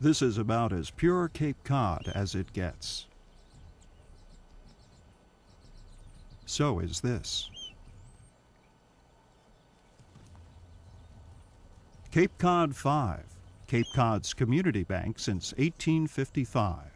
This is about as pure Cape Cod as it gets. So is this. Cape Cod Five, Cape Cod's community bank since 1855.